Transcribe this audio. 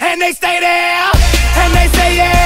And they stay there, and they say yeah.